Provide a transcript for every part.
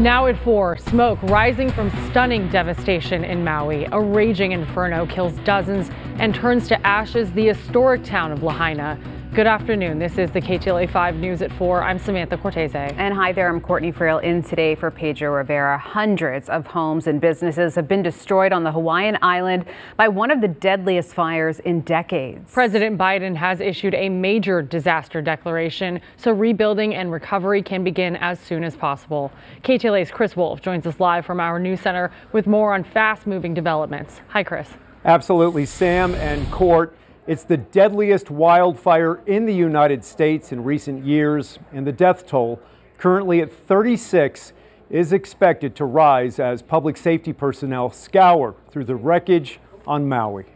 Now at 4, smoke rising from stunning devastation in Maui. A raging inferno kills dozens and turns to ashes the historic town of Lahaina. Good afternoon. This is the KTLA 5 News at 4. I'm Samantha Cortese. And hi there. I'm Courtney Friel in today for Pedro Rivera. Hundreds of homes and businesses have been destroyed on the Hawaiian island by one of the deadliest fires in decades. President Biden has issued a major disaster declaration so rebuilding and recovery can begin as soon as possible. KTLA's Chris Wolf joins us live from our news center with more on fast moving developments. Hi, Chris. Absolutely, Sam and Court. It's the deadliest wildfire in the United States in recent years, and the death toll, currently at 36, is expected to rise as public safety personnel scour through the wreckage on Maui.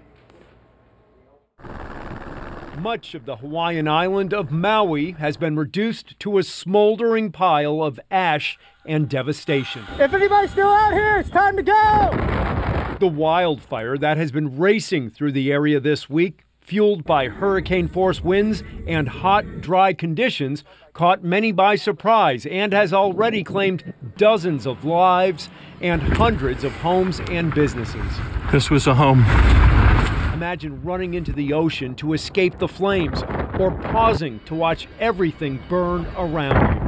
Much of the Hawaiian island of Maui has been reduced to a smoldering pile of ash and devastation. If anybody's still out here, it's time to go! The wildfire that has been racing through the area this week fueled by hurricane force winds and hot, dry conditions, caught many by surprise and has already claimed dozens of lives and hundreds of homes and businesses. This was a home. Imagine running into the ocean to escape the flames or pausing to watch everything burn around you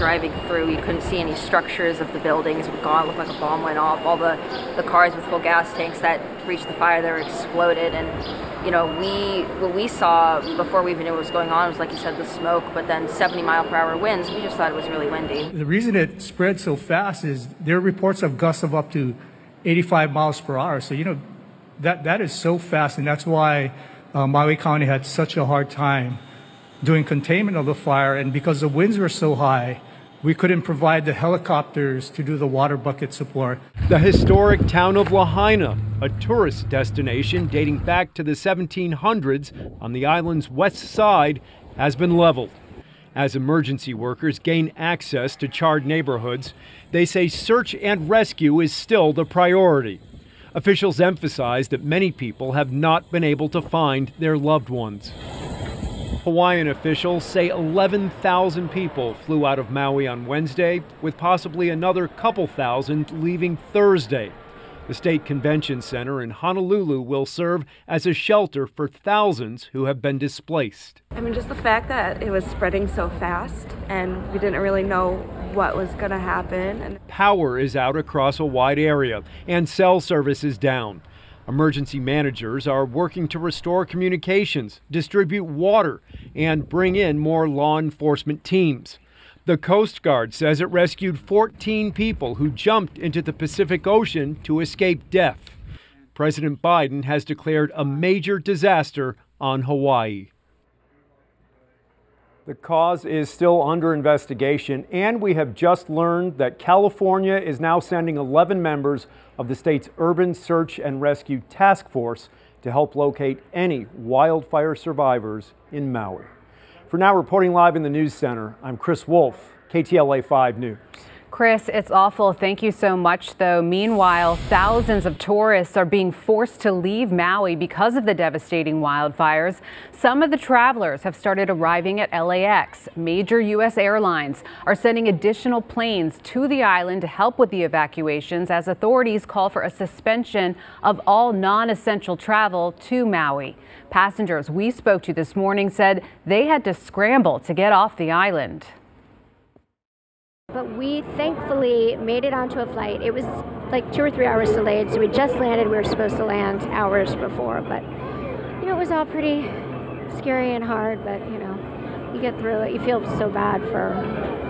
driving through, you couldn't see any structures of the buildings. It gone, looked like a bomb went off. All the, the cars with full gas tanks that reached the fire, they were exploded. And, you know, we, what we saw before we even knew what was going on was, like you said, the smoke, but then 70 mile per hour winds. We just thought it was really windy. The reason it spread so fast is there are reports of gusts of up to 85 miles per hour. So, you know, that, that is so fast. And that's why uh, Maui County had such a hard time doing containment of the fire. And because the winds were so high, we couldn't provide the helicopters to do the water bucket support. The historic town of Lahaina, a tourist destination dating back to the 1700s on the island's west side, has been leveled. As emergency workers gain access to charred neighborhoods, they say search and rescue is still the priority. Officials emphasize that many people have not been able to find their loved ones. Hawaiian officials say 11,000 people flew out of Maui on Wednesday, with possibly another couple thousand leaving Thursday. The State Convention Center in Honolulu will serve as a shelter for thousands who have been displaced. I mean, just the fact that it was spreading so fast and we didn't really know what was going to happen. Power is out across a wide area and cell service is down. Emergency managers are working to restore communications, distribute water, and bring in more law enforcement teams. The Coast Guard says it rescued 14 people who jumped into the Pacific Ocean to escape death. President Biden has declared a major disaster on Hawaii. The cause is still under investigation, and we have just learned that California is now sending 11 members of the state's Urban Search and Rescue Task Force to help locate any wildfire survivors in Maui. For now, reporting live in the News Center, I'm Chris Wolf, KTLA 5 News. Chris, it's awful. Thank you so much, though. Meanwhile, thousands of tourists are being forced to leave Maui because of the devastating wildfires. Some of the travelers have started arriving at LAX. Major U.S. airlines are sending additional planes to the island to help with the evacuations as authorities call for a suspension of all non-essential travel to Maui. Passengers we spoke to this morning said they had to scramble to get off the island. But we thankfully made it onto a flight. It was like two or three hours delayed, so we just landed. We were supposed to land hours before, but you know, it was all pretty scary and hard, but you know, you get through it. You feel so bad for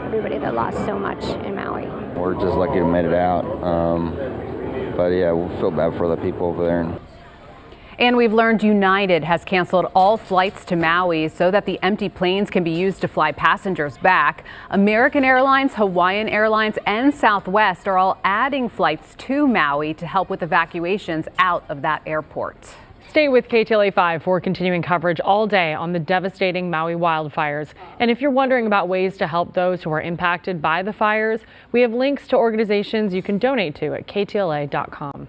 everybody that lost so much in Maui. We're just lucky to made it out. Um, but yeah, we feel bad for the people over there. And we've learned United has canceled all flights to Maui so that the empty planes can be used to fly passengers back. American Airlines, Hawaiian Airlines, and Southwest are all adding flights to Maui to help with evacuations out of that airport. Stay with KTLA 5 for continuing coverage all day on the devastating Maui wildfires. And if you're wondering about ways to help those who are impacted by the fires, we have links to organizations you can donate to at ktla.com.